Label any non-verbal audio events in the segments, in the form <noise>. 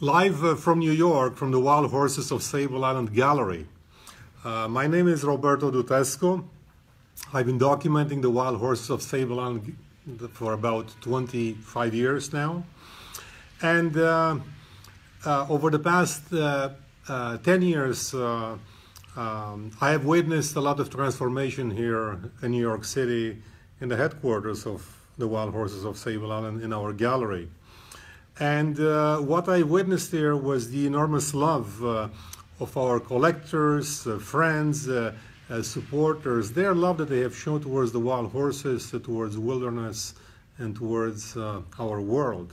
live uh, from New York from the Wild Horses of Sable Island Gallery. Uh, my name is Roberto Dutesco. I've been documenting the Wild Horses of Sable Island for about 25 years now. And uh, uh over the past uh, uh, 10 years, um, I have witnessed a lot of transformation here in New York City in the headquarters of the Wild Horses of Sable Island in our gallery. And uh, what I witnessed there was the enormous love uh, of our collectors, uh, friends, uh, uh, supporters, their love that they have shown towards the wild horses, towards wilderness, and towards uh, our world.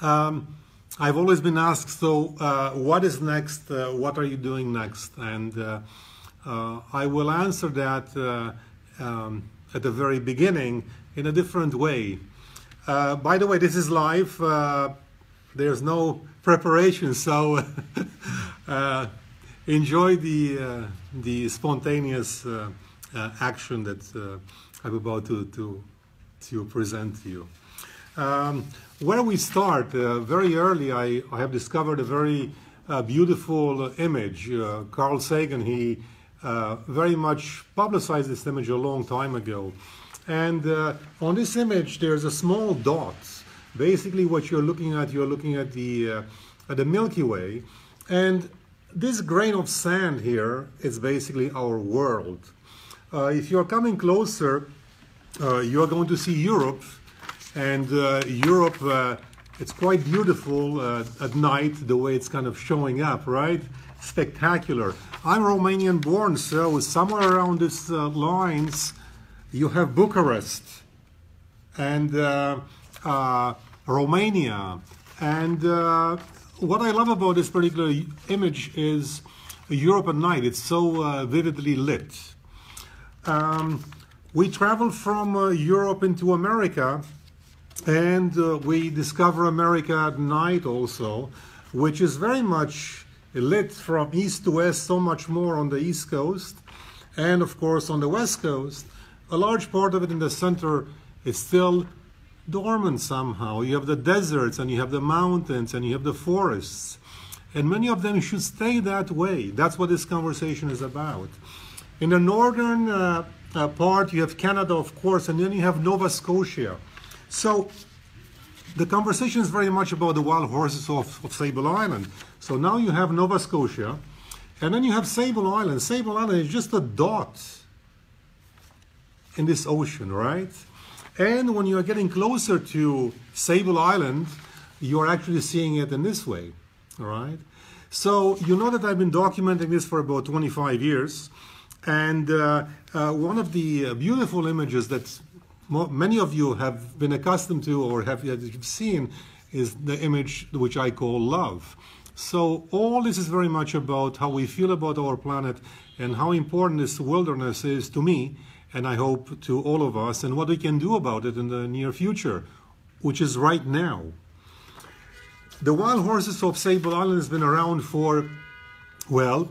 Um, I've always been asked, so what is next? what are you doing next? And I will answer that um, at the very beginning in a different way. Uh, by the way, this is live. Uh, there's no preparation, so <laughs> uh, enjoy the uh, the spontaneous uh, uh, action that I'm about to, to to present to you. Um, where we start, very early, I, I have discovered a very beautiful image. Carl Sagan, he very much publicized this image a long time ago. And uh, on this image, there's a small dot. Basically, what you're looking at, you're looking at the, uh, at the Milky Way. And this grain of sand here is basically our world. Uh, if you're coming closer, uh, you're going to see Europe. And uh, Europe, uh, it's quite beautiful at night, the way it's kind of showing up, right? Spectacular. I'm Romanian born, so somewhere around these lines, you have Bucharest and uh, uh, Romania. And uh, what I love about this particular image is Europe at night. It's so uh, vividly lit. Um, we travel from uh, Europe into America and uh, we discover America at night also, which is very much lit from east to west, so much more on the east coast and of course on the west coast a large part of it in the center is still dormant somehow. You have the deserts and you have the mountains and you have the forests. And many of them should stay that way. That's what this conversation is about. In the northern uh, uh, part, you have Canada, of course, and then you have Nova Scotia. So the conversation is very much about the wild horses of, of Sable Island. So now you have Nova Scotia, and then you have Sable Island. Sable Island is just a dot in this ocean, right? And when you are getting closer to Sable Island, you're actually seeing it in this way, all right? So you know that I've been documenting this for about 25 years. And uh, uh, one of the uh, beautiful images that many of you have been accustomed to or have seen is the image which I call love. So all this is very much about how we feel about our planet and how important this wilderness is to me and I hope to all of us, and what we can do about it in the near future, which is right now. The Wild Horses of Sable Island has been around for, well,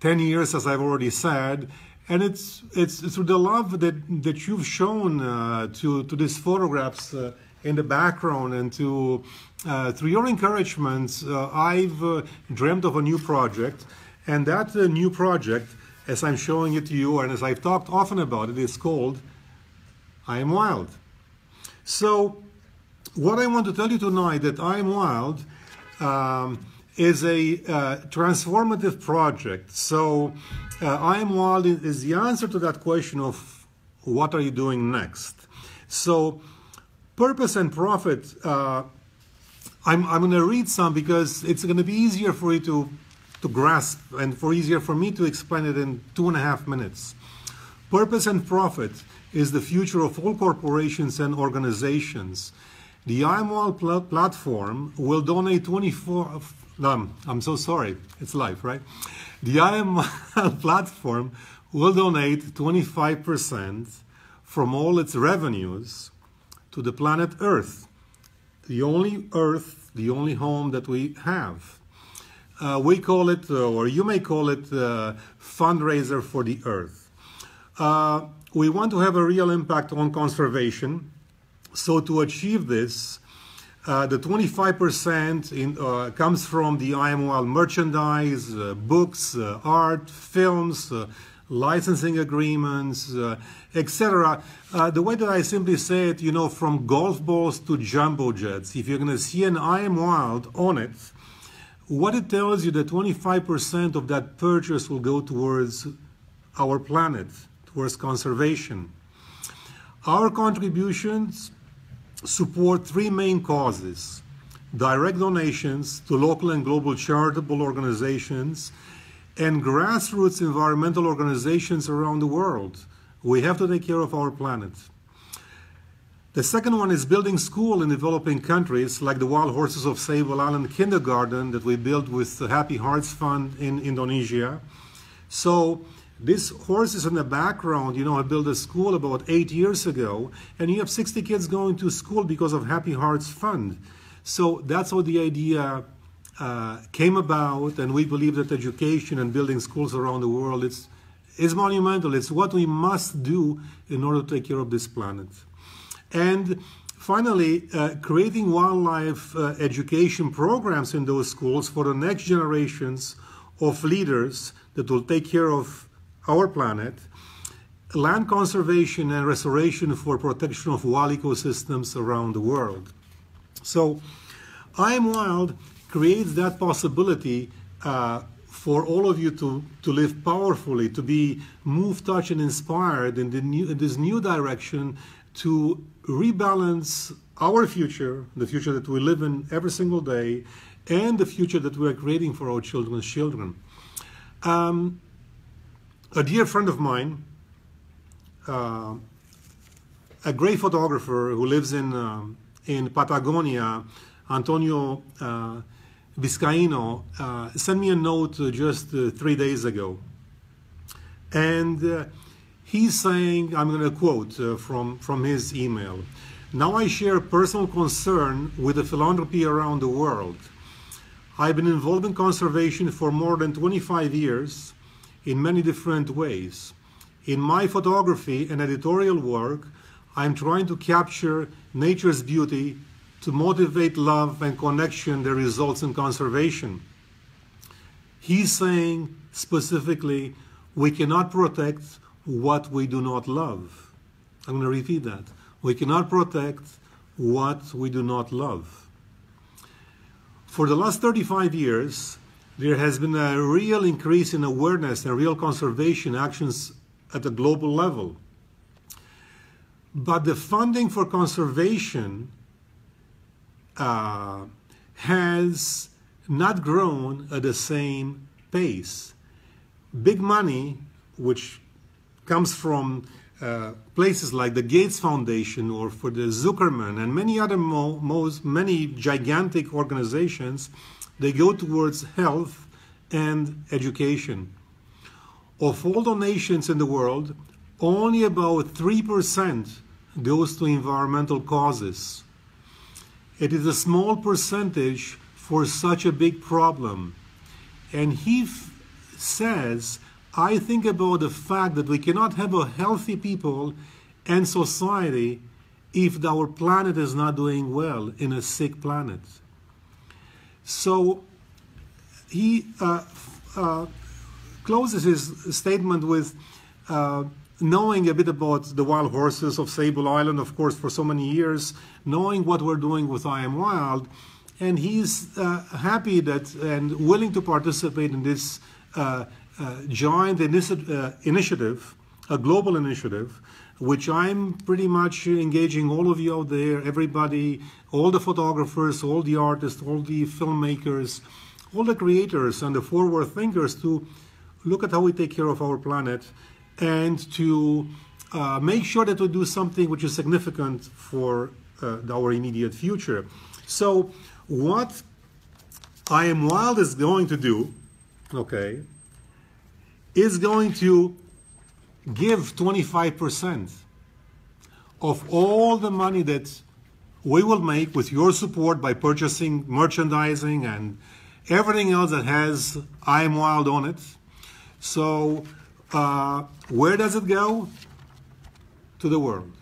10 years, as I've already said, and it's it's through the love that that you've shown uh, to to these photographs uh, in the background and to uh, through your encouragement, uh, I've uh, dreamt of a new project, and that uh, new project as I'm showing it to you and as I've talked often about it, is called I Am Wild. So what I want to tell you tonight that I Am Wild um, is a uh, transformative project. So uh, I Am Wild is the answer to that question of what are you doing next? So purpose and profit, uh, I'm, I'm going to read some because it's going to be easier for you to to grasp and for easier for me to explain it in two and a half minutes. Purpose and profit is the future of all corporations and organizations. The IAMWILD pl platform will donate 24, um, I'm so sorry, it's live, right? The IAMWILD <laughs> platform will donate 25% from all its revenues to the planet Earth, the only Earth, the only home that we have. Uh, we call it, uh, or you may call it, uh, fundraiser for the earth. Uh, we want to have a real impact on conservation. So to achieve this, Uh, the 25% in, uh, comes from the I Am Wild merchandise, uh, books, art, films, licensing agreements, etc. the way that I simply say it, you know, from golf balls to jumbo jets, if you're going to see an I Am Wild on it, what it tells you that 25% of that purchase will go towards our planet, towards conservation. Our contributions support three main causes direct donations to local and global charitable organizations and grassroots environmental organizations around the world. We have to take care of our planet. The second one is building school in developing countries like the Wild Horses of Sable Island Kindergarten that we built with the Happy Hearts Fund in Indonesia. So this horse is in the background. You know, I built a school about eight years ago, and you have 60 kids going to school because of Happy Hearts Fund. So that's how the idea uh, came about, and we believe that education and building schools around the world is, is monumental. It's what we must do in order to take care of this planet. And finally, uh, creating wildlife uh, education programs in those schools for the next generations of leaders that will take care of our planet, land conservation and restoration for protection of wild ecosystems around the world. So, I Am Wild creates that possibility uh, for all of you to, to live powerfully, to be moved, touched, and inspired in, the new, in this new direction to rebalance our future, the future that we live in every single day, and the future that we are creating for our children's children. Um, a dear friend of mine, uh, a great photographer who lives in, uh, in Patagonia, Antonio uh, Vizcaino, uh, sent me a note just uh, three days ago. And uh, he's saying, I'm going to quote uh, from, from his email. Now I share personal concern with the philanthropy around the world. I've been involved in conservation for more than 25 years in many different ways. In my photography and editorial work, I'm trying to capture nature's beauty to motivate love and connection that results in conservation. He's saying specifically, we cannot protect what we do not love. I'm going to repeat that. We cannot protect what we do not love. For the last 35 years, there has been a real increase in awareness and real conservation actions at a global level. But the funding for conservation uh, has not grown at the same pace. Big money, which comes from uh, places like the Gates Foundation or for the Zuckerman and many other mo- most many gigantic organizations, they go towards health and education. Of all donations in the world, only about 3% goes to environmental causes. It is a small percentage for such a big problem. And he says, I think about the fact that we cannot have a healthy people and society if our planet is not doing well in a sick planet. So he uh, uh, closes his statement with uh, knowing a bit about the wild horses of Sable Island, of course, for so many years, knowing what we're doing with I Am Wild, and he's uh, happy that and willing to participate in this uh, uh, joint inici initiative, a global initiative, which I'm pretty much engaging all of you out there, everybody, all the photographers, all the artists, all the filmmakers, all the creators and the forward thinkers to look at how we take care of our planet and to uh, make sure that we do something which is significant for uh, our immediate future. So, what I Am Wild is going to do, okay, is going to give 25% of all the money that we will make with your support by purchasing merchandising and everything else that has I am wild on it. So uh, where does it go? To the world.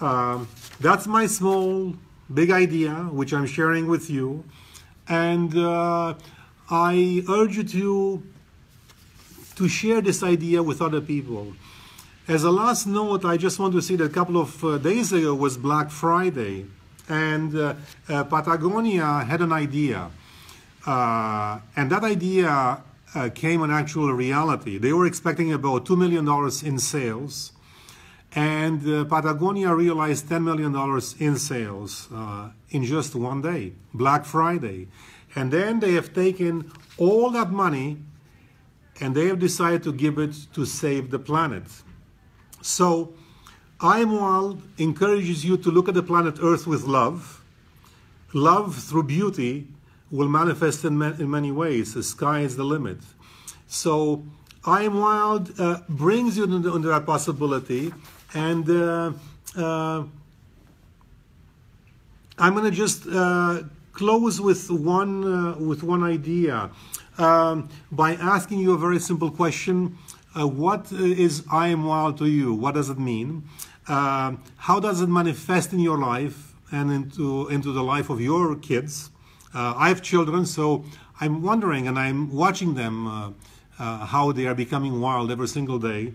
Um, that's my small big idea, which I'm sharing with you. And uh, I urge you to, to share this idea with other people. As a last note, I just want to say that a couple of uh, days ago was Black Friday, and uh, uh, Patagonia had an idea. Uh, and that idea uh, came an actual reality. They were expecting about $2 million in sales, and uh, Patagonia realized $10 million in sales in just one day, Black Friday. And then they have taken all that money and they have decided to give it to save the planet. So, I Am Wild encourages you to look at the planet Earth with love. Love through beauty will manifest in, in many ways. The sky is the limit. So, I Am Wild uh, brings you into, into, that possibility. And uh, uh, I'm going to just uh, close with one uh, with one idea um, by asking you a very simple question. Uh, what is I am wild to you? What does it mean? Uh, how does it manifest in your life and into into the life of your kids? Uh, I have children, so I'm wondering and I'm watching them uh, uh, how they are becoming wild every single day.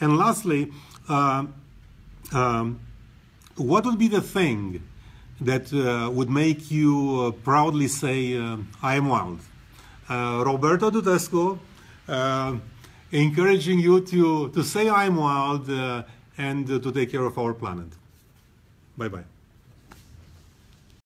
And lastly, um, what would be the thing that uh, would make you uh, proudly say, uh, I am wild. Uh, Roberto Dutesco, uh, encouraging you to, to say I am wild uh, and to take care of our planet. Bye-bye.